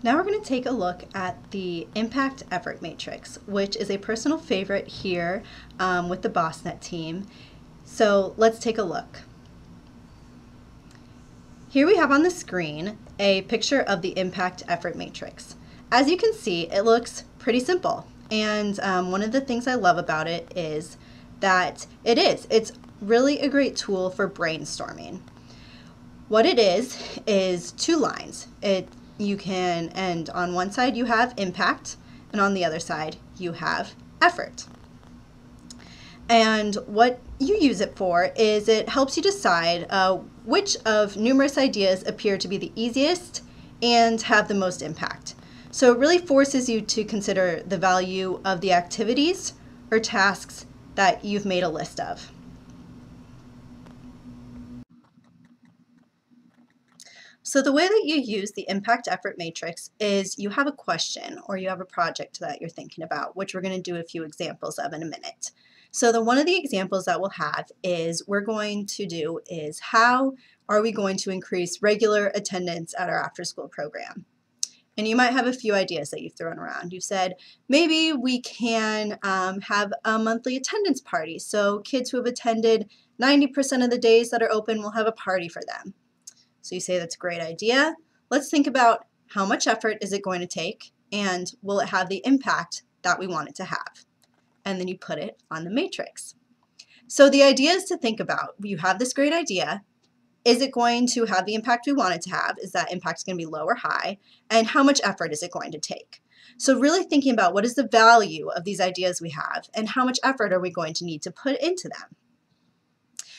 Now we're going to take a look at the impact effort matrix, which is a personal favorite here um, with the BOSTnet team. So let's take a look. Here we have on the screen a picture of the impact effort matrix. As you can see, it looks pretty simple. And um, one of the things I love about it is that it is. It's really a great tool for brainstorming. What it is, is two lines. It you can, and on one side you have impact, and on the other side you have effort. And what you use it for is it helps you decide uh, which of numerous ideas appear to be the easiest and have the most impact. So it really forces you to consider the value of the activities or tasks that you've made a list of. So the way that you use the impact effort matrix is you have a question or you have a project that you're thinking about, which we're going to do a few examples of in a minute. So the one of the examples that we'll have is we're going to do is how are we going to increase regular attendance at our after school program? And you might have a few ideas that you've thrown around. You've said maybe we can um, have a monthly attendance party. So kids who have attended 90% of the days that are open will have a party for them. So you say that's a great idea. Let's think about how much effort is it going to take and will it have the impact that we want it to have? And then you put it on the matrix. So the idea is to think about, you have this great idea, is it going to have the impact we want it to have? Is that impact going to be low or high? And how much effort is it going to take? So really thinking about what is the value of these ideas we have and how much effort are we going to need to put into them?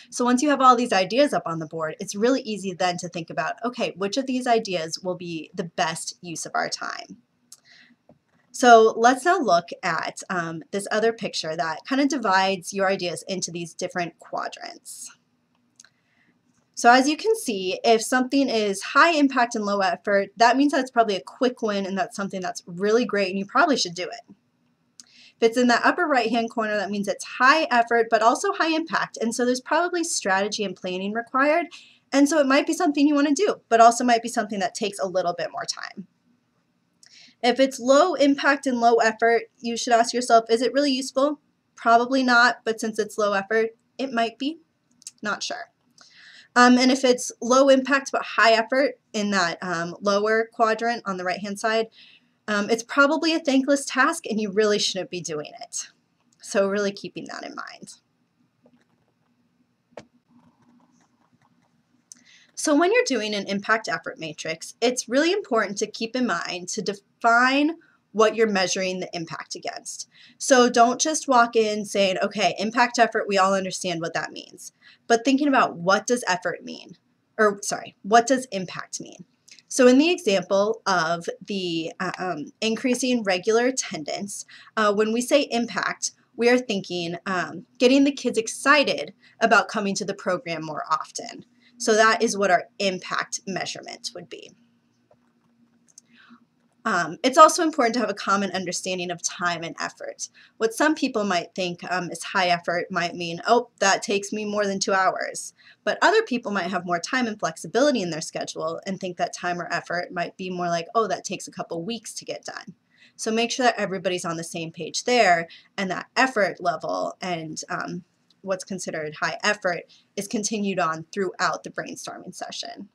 So once you have all these ideas up on the board, it's really easy then to think about, okay, which of these ideas will be the best use of our time? So let's now look at um, this other picture that kind of divides your ideas into these different quadrants. So as you can see, if something is high impact and low effort, that means that's probably a quick win and that's something that's really great and you probably should do it. If it's in the upper right hand corner, that means it's high effort, but also high impact. And so there's probably strategy and planning required. And so it might be something you want to do, but also might be something that takes a little bit more time. If it's low impact and low effort, you should ask yourself, is it really useful? Probably not, but since it's low effort, it might be. Not sure. Um, and if it's low impact but high effort in that um, lower quadrant on the right hand side, um, it's probably a thankless task and you really shouldn't be doing it. So really keeping that in mind. So when you're doing an impact effort matrix, it's really important to keep in mind to define what you're measuring the impact against. So don't just walk in saying, okay, impact effort, we all understand what that means. But thinking about what does effort mean? Or sorry, what does impact mean? So in the example of the uh, um, increasing regular attendance, uh, when we say impact, we are thinking um, getting the kids excited about coming to the program more often. So that is what our impact measurement would be. Um, it's also important to have a common understanding of time and effort. What some people might think um, is high effort might mean, oh, that takes me more than two hours. But other people might have more time and flexibility in their schedule and think that time or effort might be more like, oh, that takes a couple weeks to get done. So make sure that everybody's on the same page there and that effort level and um, what's considered high effort is continued on throughout the brainstorming session.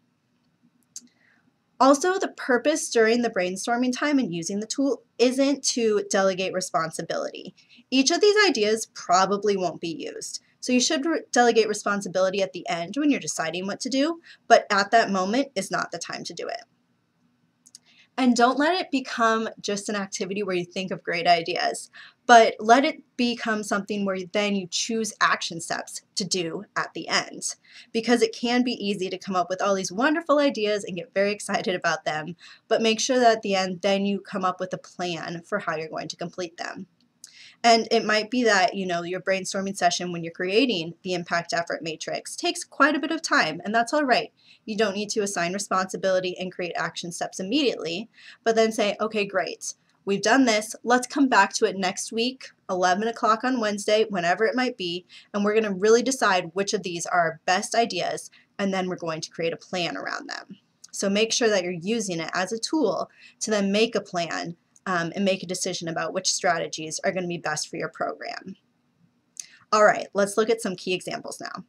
Also, the purpose during the brainstorming time and using the tool isn't to delegate responsibility. Each of these ideas probably won't be used. So you should re delegate responsibility at the end when you're deciding what to do, but at that moment is not the time to do it. And don't let it become just an activity where you think of great ideas, but let it become something where then you choose action steps to do at the end. Because it can be easy to come up with all these wonderful ideas and get very excited about them, but make sure that at the end then you come up with a plan for how you're going to complete them. And it might be that, you know, your brainstorming session when you're creating the impact effort matrix takes quite a bit of time, and that's all right. You don't need to assign responsibility and create action steps immediately, but then say, okay, great. We've done this. Let's come back to it next week, 11 o'clock on Wednesday, whenever it might be, and we're going to really decide which of these are our best ideas, and then we're going to create a plan around them. So make sure that you're using it as a tool to then make a plan um, and make a decision about which strategies are going to be best for your program. All right, let's look at some key examples now.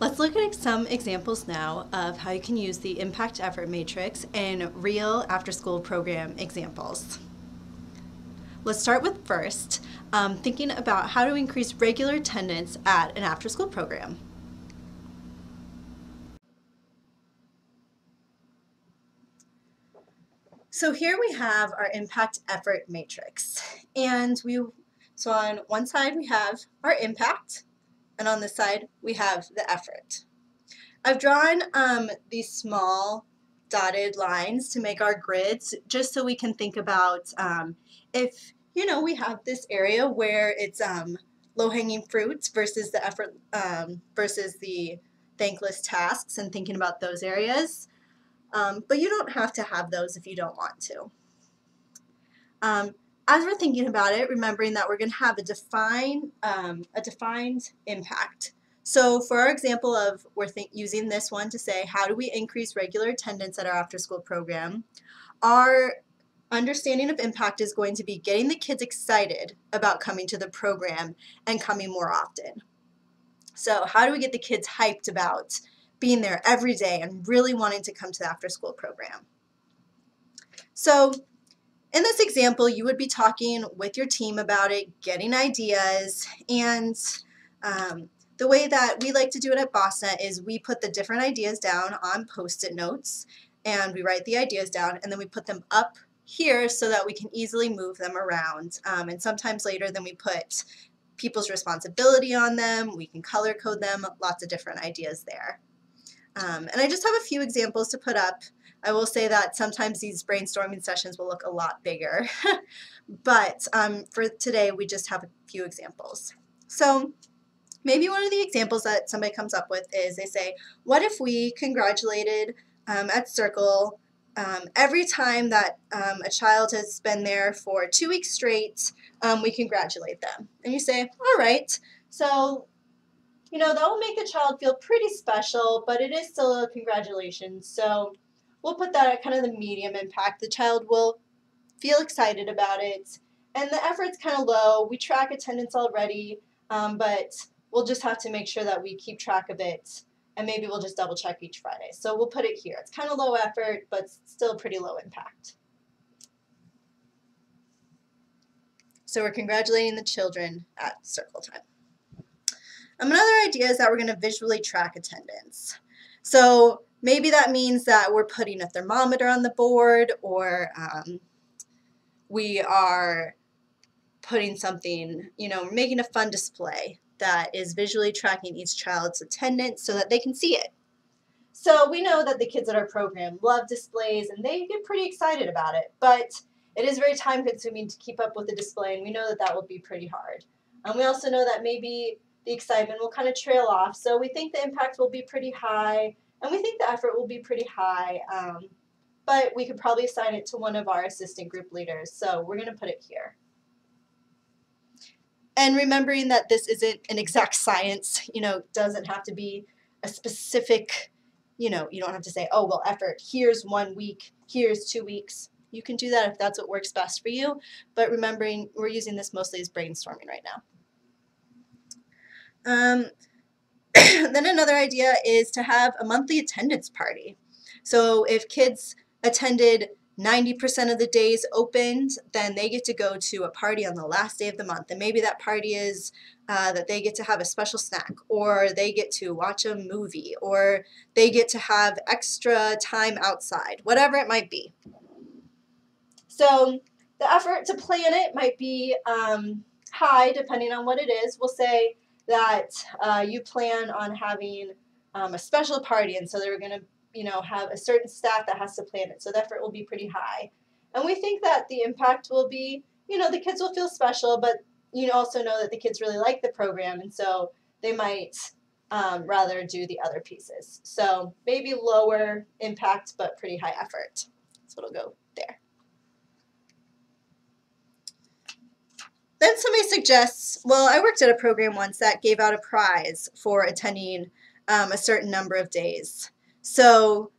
Let's look at some examples now of how you can use the impact effort matrix in real after school program examples. Let's start with first, um, thinking about how to increase regular attendance at an after school program. So here we have our impact effort matrix. And we, so on one side we have our impact, and on this side we have the effort. I've drawn um, these small dotted lines to make our grids just so we can think about um, if, you know, we have this area where it's um, low-hanging fruits versus the effort um, versus the thankless tasks and thinking about those areas. Um, but you don't have to have those if you don't want to. Um, as we're thinking about it, remembering that we're going to have a defined, um, a defined impact. So for our example of we're using this one to say how do we increase regular attendance at our after school program, our understanding of impact is going to be getting the kids excited about coming to the program and coming more often. So how do we get the kids hyped about being there every day and really wanting to come to the after school program. So in this example, you would be talking with your team about it, getting ideas, and um, the way that we like to do it at BOSTnet is we put the different ideas down on post-it notes, and we write the ideas down, and then we put them up here so that we can easily move them around. Um, and sometimes later then we put people's responsibility on them, we can color code them, lots of different ideas there. Um, and I just have a few examples to put up. I will say that sometimes these brainstorming sessions will look a lot bigger, but um, for today we just have a few examples. So maybe one of the examples that somebody comes up with is they say, what if we congratulated um, at Circle um, every time that um, a child has been there for two weeks straight, um, we congratulate them. And you say, all right, so you know, that will make the child feel pretty special, but it is still a congratulations. So we'll put that at kind of the medium impact. The child will feel excited about it. And the effort's kind of low. We track attendance already, um, but we'll just have to make sure that we keep track of it. And maybe we'll just double check each Friday. So we'll put it here. It's kind of low effort, but still pretty low impact. So we're congratulating the children at circle time. Um, another idea is that we're going to visually track attendance. So maybe that means that we're putting a thermometer on the board or um, we are putting something, you know, making a fun display that is visually tracking each child's attendance so that they can see it. So we know that the kids at our program love displays and they get pretty excited about it, but it is very time consuming to keep up with the display and we know that that will be pretty hard. And we also know that maybe the excitement will kind of trail off. So we think the impact will be pretty high, and we think the effort will be pretty high, um, but we could probably assign it to one of our assistant group leaders. So we're going to put it here. And remembering that this isn't an exact science, you know, doesn't have to be a specific, you know, you don't have to say, oh, well, effort, here's one week, here's two weeks. You can do that if that's what works best for you. But remembering we're using this mostly as brainstorming right now. Um, then another idea is to have a monthly attendance party. So if kids attended 90% of the days opened, then they get to go to a party on the last day of the month. And maybe that party is uh, that they get to have a special snack, or they get to watch a movie, or they get to have extra time outside, whatever it might be. So the effort to plan it might be um, high, depending on what it is. We'll say that uh, you plan on having um, a special party, and so they're going to, you know, have a certain staff that has to plan it. So the effort will be pretty high, and we think that the impact will be, you know, the kids will feel special, but you also know that the kids really like the program, and so they might um, rather do the other pieces. So maybe lower impact, but pretty high effort. So it'll go there. Then somebody suggests, well, I worked at a program once that gave out a prize for attending um, a certain number of days. So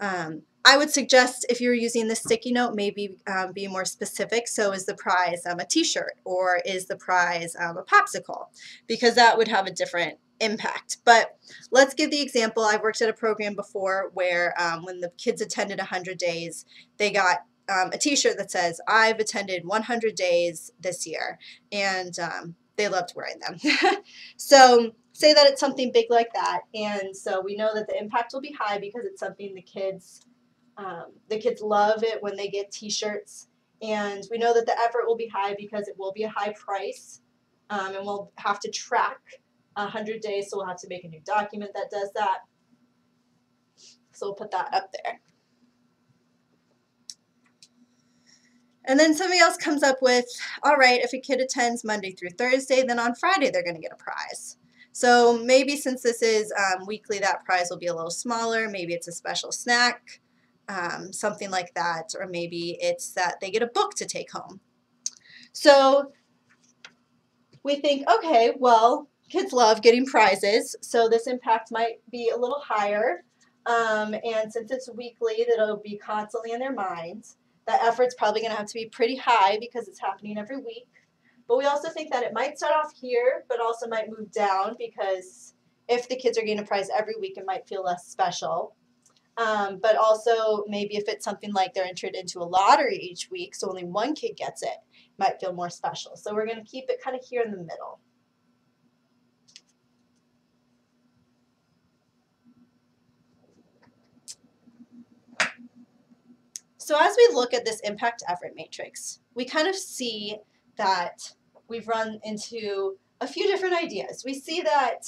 um, I would suggest if you're using the sticky note, maybe um, be more specific. So is the prize um, a t-shirt or is the prize um, a popsicle? Because that would have a different impact. But let's give the example. I've worked at a program before where um, when the kids attended 100 days, they got um, a t-shirt that says, I've attended 100 days this year. And um, they loved wearing them. so say that it's something big like that. And so we know that the impact will be high because it's something the kids um, the kids love it when they get t-shirts. And we know that the effort will be high because it will be a high price. Um, and we'll have to track 100 days, so we'll have to make a new document that does that. So we'll put that up there. And then somebody else comes up with, all right, if a kid attends Monday through Thursday, then on Friday they're going to get a prize. So maybe since this is um, weekly, that prize will be a little smaller. Maybe it's a special snack, um, something like that. Or maybe it's that they get a book to take home. So we think, okay, well, kids love getting prizes, so this impact might be a little higher. Um, and since it's weekly, that'll be constantly in their minds that effort's probably going to have to be pretty high because it's happening every week. But we also think that it might start off here, but also might move down because if the kids are getting a prize every week, it might feel less special. Um, but also, maybe if it's something like they're entered into a lottery each week, so only one kid gets it, might feel more special. So we're going to keep it kind of here in the middle. So as we look at this impact effort matrix, we kind of see that we've run into a few different ideas. We see that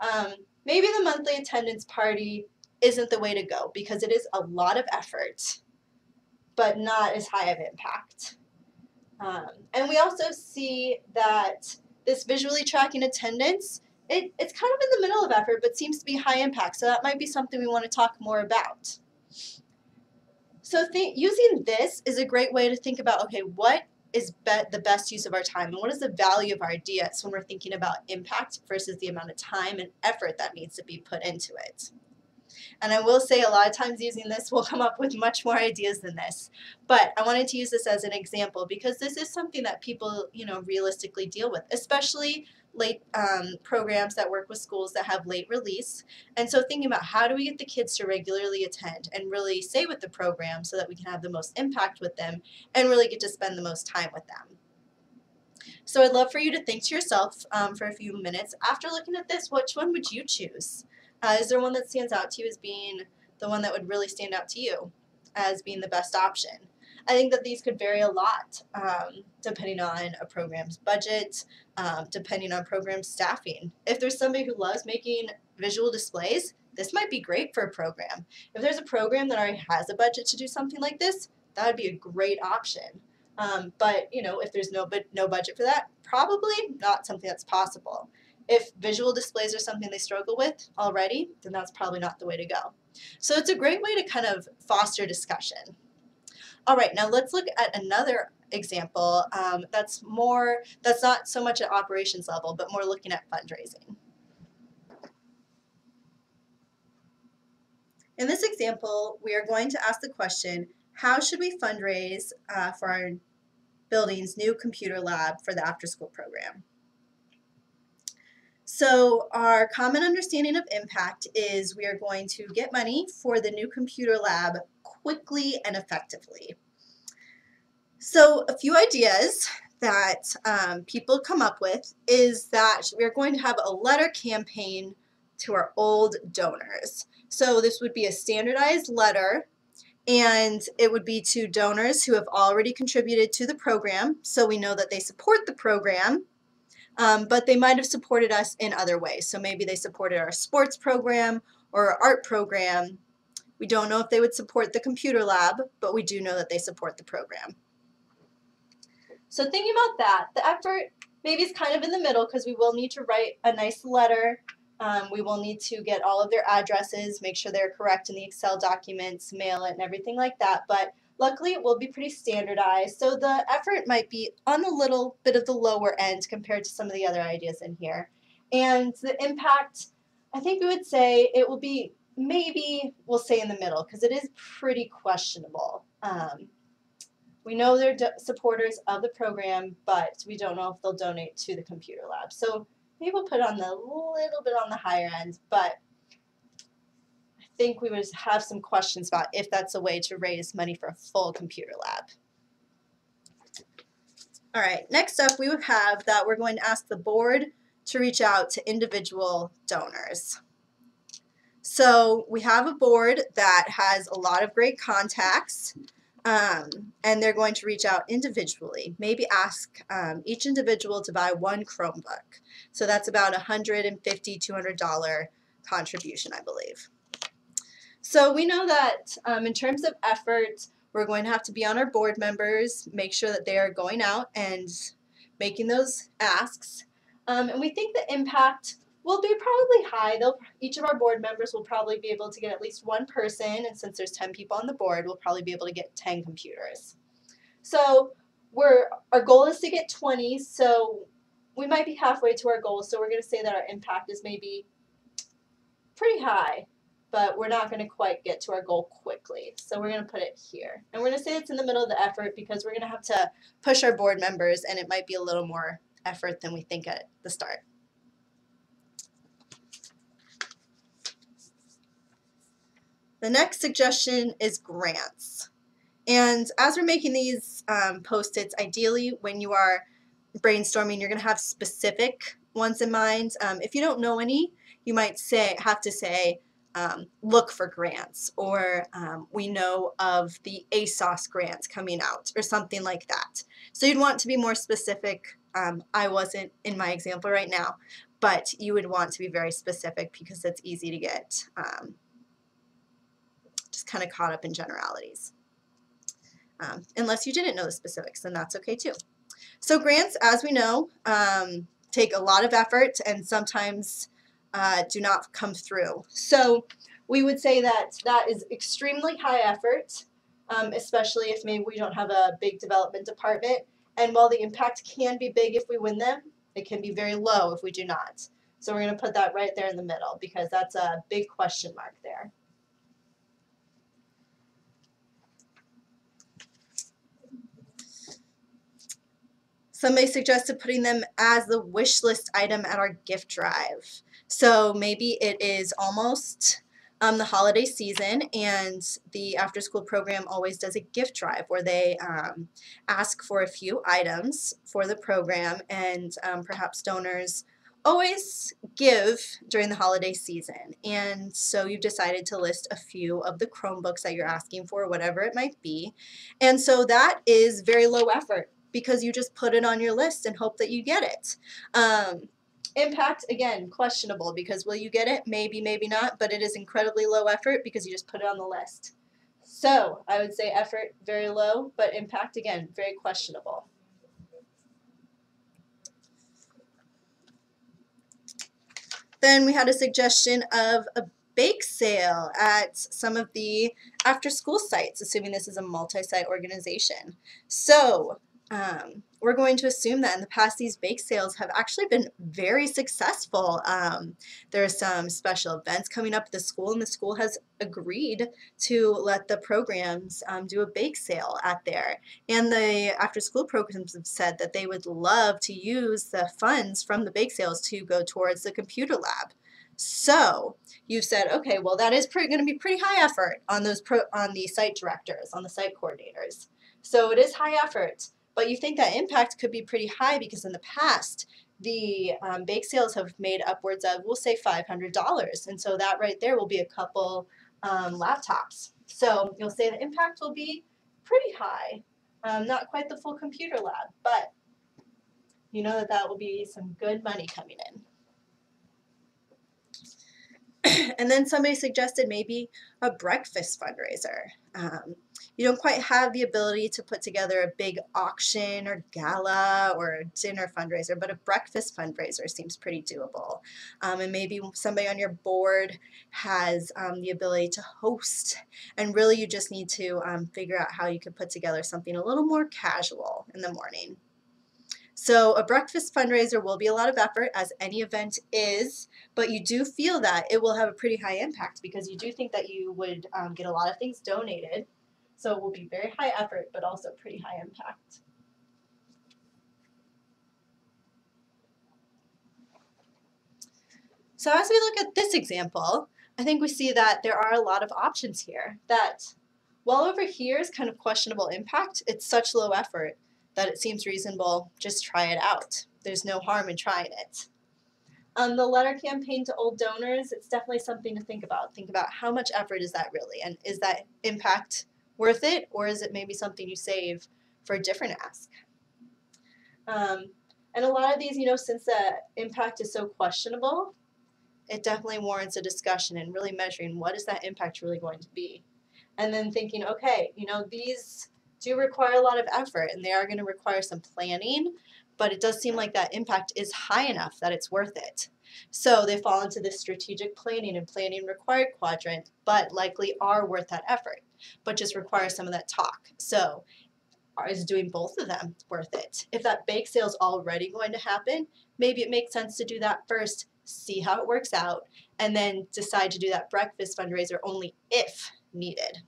um, maybe the monthly attendance party isn't the way to go because it is a lot of effort, but not as high of impact. Um, and we also see that this visually tracking attendance, it, it's kind of in the middle of effort, but seems to be high impact. So that might be something we want to talk more about. So using this is a great way to think about, okay, what is be the best use of our time and what is the value of our ideas when we're thinking about impact versus the amount of time and effort that needs to be put into it. And I will say a lot of times using this we'll come up with much more ideas than this. But I wanted to use this as an example because this is something that people, you know, realistically deal with, especially late um, programs that work with schools that have late release. And so thinking about how do we get the kids to regularly attend and really stay with the program so that we can have the most impact with them and really get to spend the most time with them. So I'd love for you to think to yourself um, for a few minutes, after looking at this, which one would you choose? Uh, is there one that stands out to you as being the one that would really stand out to you as being the best option? I think that these could vary a lot um, depending on a program's budget, um, depending on program staffing. If there's somebody who loves making visual displays, this might be great for a program. If there's a program that already has a budget to do something like this, that would be a great option. Um, but you know, if there's no but no budget for that, probably not something that's possible. If visual displays are something they struggle with already, then that's probably not the way to go. So it's a great way to kind of foster discussion. All right, now let's look at another example um, that's more, that's not so much at operations level, but more looking at fundraising. In this example, we are going to ask the question, how should we fundraise uh, for our building's new computer lab for the after-school program? So our common understanding of impact is we are going to get money for the new computer lab quickly and effectively. So a few ideas that um, people come up with is that we're going to have a letter campaign to our old donors. So this would be a standardized letter and it would be to donors who have already contributed to the program so we know that they support the program um, but they might have supported us in other ways. So maybe they supported our sports program or our art program we don't know if they would support the computer lab, but we do know that they support the program. So thinking about that, the effort maybe is kind of in the middle because we will need to write a nice letter. Um, we will need to get all of their addresses, make sure they're correct in the Excel documents, mail it, and everything like that. But luckily, it will be pretty standardized. So the effort might be on a little bit of the lower end compared to some of the other ideas in here. And the impact I think we would say it will be maybe we'll say in the middle because it is pretty questionable. Um, we know they're supporters of the program, but we don't know if they'll donate to the computer lab. So maybe we'll put on the little bit on the higher end, but think we would have some questions about if that's a way to raise money for a full computer lab. All right, next up we would have that we're going to ask the board to reach out to individual donors. So we have a board that has a lot of great contacts um, and they're going to reach out individually. Maybe ask um, each individual to buy one Chromebook. So that's about a $150, $200 contribution, I believe. So we know that um, in terms of effort, we're going to have to be on our board members, make sure that they are going out and making those asks. Um, and we think the impact will be probably high. They'll each of our board members will probably be able to get at least one person, and since there's 10 people on the board, we'll probably be able to get 10 computers. So we're our goal is to get 20, so we might be halfway to our goal, so we're going to say that our impact is maybe pretty high, but we're not going to quite get to our goal quickly. So we're going to put it here. And we're going to say it's in the middle of the effort because we're going to have to push our board members, and it might be a little more effort than we think at the start. The next suggestion is grants. And as we're making these um, post-its, ideally when you are brainstorming, you're going to have specific ones in mind. Um, if you don't know any, you might say have to say, um, look for grants, or um, we know of the ASOS grants coming out, or something like that. So you'd want to be more specific. Um, I wasn't in my example right now, but you would want to be very specific because it's easy to get um, just kind of caught up in generalities. Um, unless you didn't know the specifics, then that's okay too. So grants, as we know, um, take a lot of effort and sometimes uh, do not come through. So we would say that that is extremely high effort, um, especially if maybe we don't have a big development department. And while the impact can be big if we win them, it can be very low if we do not. So we're going to put that right there in the middle because that's a big question mark there. Somebody suggested putting them as the wish list item at our gift drive. So maybe it is almost um, the holiday season and the after school program always does a gift drive where they um, ask for a few items for the program and um, perhaps donors always give during the holiday season and so you've decided to list a few of the Chromebooks that you're asking for whatever it might be and so that is very low effort because you just put it on your list and hope that you get it. Impact, again, questionable because will you get it? Maybe, maybe not, but it is incredibly low effort because you just put it on the list. So I would say effort very low, but impact, again, very questionable. Then we had a suggestion of a bake sale at some of the after school sites, assuming this is a multi-site organization. So um, we're going to assume that in the past these bake sales have actually been very successful. Um, there are some special events coming up at the school and the school has agreed to let the programs um, do a bake sale at there. And the after school programs have said that they would love to use the funds from the bake sales to go towards the computer lab. So you said, okay, well that is going to be pretty high effort on those pro on the site directors, on the site coordinators. So it is high effort. But you think that impact could be pretty high because in the past, the um, bake sales have made upwards of, we'll say $500. And so that right there will be a couple um, laptops. So you'll say the impact will be pretty high. Um, not quite the full computer lab, but you know that that will be some good money coming in. and then somebody suggested maybe a breakfast fundraiser. Um, you don't quite have the ability to put together a big auction or gala or dinner fundraiser, but a breakfast fundraiser seems pretty doable. Um, and maybe somebody on your board has um, the ability to host, and really you just need to um, figure out how you could put together something a little more casual in the morning. So a breakfast fundraiser will be a lot of effort, as any event is, but you do feel that it will have a pretty high impact because you do think that you would um, get a lot of things donated. So it will be very high effort, but also pretty high impact. So as we look at this example, I think we see that there are a lot of options here that while over here is kind of questionable impact, it's such low effort that it seems reasonable, just try it out. There's no harm in trying it. Um, the letter campaign to old donors, it's definitely something to think about. Think about how much effort is that really, and is that impact worth it, or is it maybe something you save for a different ask? Um, and a lot of these, you know, since the impact is so questionable, it definitely warrants a discussion and really measuring what is that impact really going to be. And then thinking, okay, you know, these do require a lot of effort and they are going to require some planning, but it does seem like that impact is high enough that it's worth it. So they fall into this strategic planning and planning required quadrant, but likely are worth that effort, but just requires some of that talk. So is doing both of them worth it? If that bake sale is already going to happen, maybe it makes sense to do that first, see how it works out, and then decide to do that breakfast fundraiser only if needed.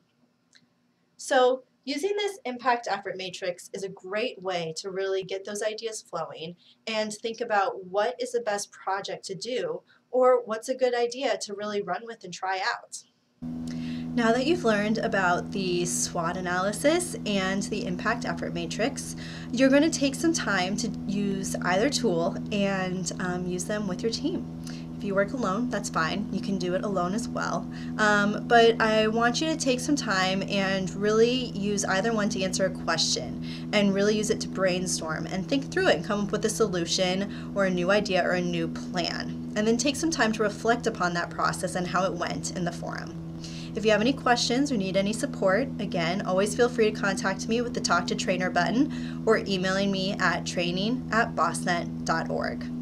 So using this impact effort matrix is a great way to really get those ideas flowing and think about what is the best project to do or what's a good idea to really run with and try out. Now that you've learned about the SWOT analysis and the impact effort matrix, you're going to take some time to use either tool and um, use them with your team. If you work alone, that's fine. You can do it alone as well. Um, but I want you to take some time and really use either one to answer a question and really use it to brainstorm and think through it and come up with a solution or a new idea or a new plan. And then take some time to reflect upon that process and how it went in the forum. If you have any questions or need any support, again, always feel free to contact me with the Talk to Trainer button or emailing me at training at bostnet.org.